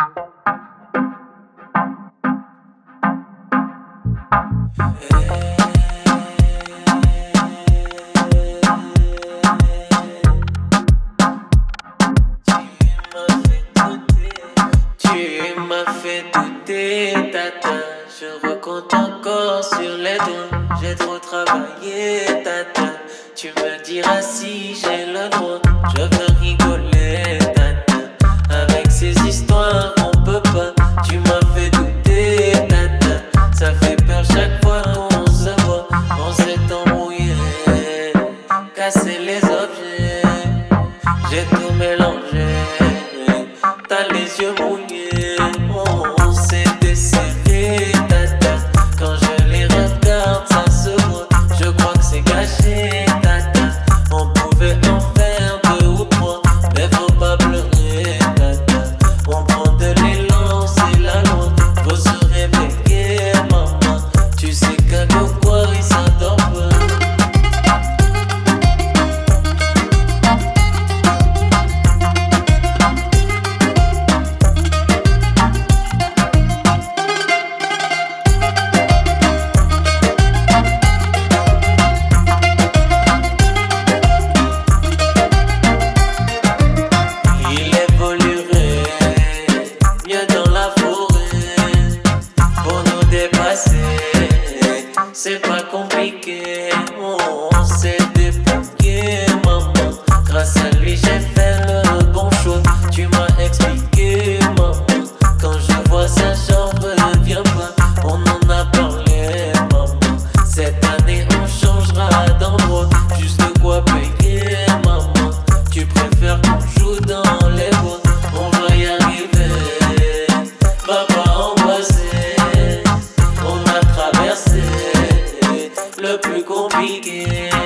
Tu m'as fait douter, tata. Je recompte encore sur les doigts. J'ai trop travaillé, tata. Tu me diras si j'ai le droit. se le yeah.